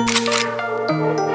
Música